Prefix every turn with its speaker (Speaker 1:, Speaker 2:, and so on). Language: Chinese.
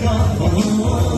Speaker 1: Oh, oh, oh.